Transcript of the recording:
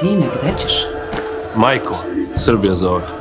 Sine, gde ćeš? Majko, Srbija zove.